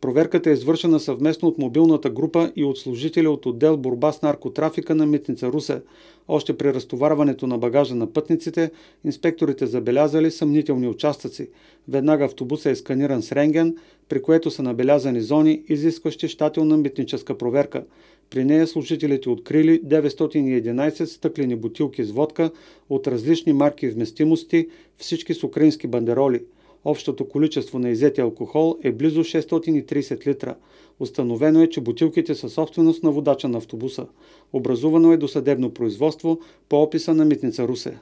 Проверката е извършена съвместно от мобилната група и от служители от отдел борба с наркотрафика на Митница Русе. Още при разтоварването на багажа на пътниците, инспекторите забелязали съмнителни участъци. Веднага автобуса е сканиран с рентген, при което са набелязани зони, изискващи щателна митническа проверка. При нея служителите открили 911 стъклени бутилки с водка от различни марки и вместимости, всички с украински бандероли. Общото количество на изети алкохол е близо 630 литра. Установено е, че бутилките са собственост на водача на автобуса. Образувано е досъдебно производство по описа на Митница Русе.